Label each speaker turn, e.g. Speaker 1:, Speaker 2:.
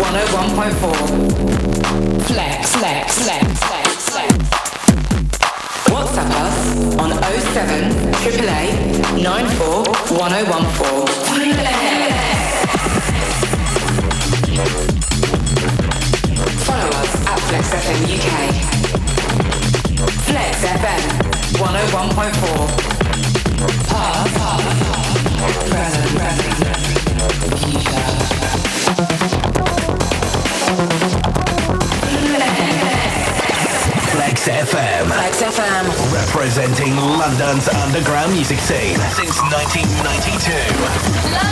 Speaker 1: 101.4. Flex, flex, flex, flex, flex. WhatsApp us on 07 888 94 Follow us at Flex FM UK. Flex FM 101.4. Past, present,
Speaker 2: FM.
Speaker 1: Flex FM.
Speaker 2: Representing London's underground music scene since 1992.
Speaker 1: London!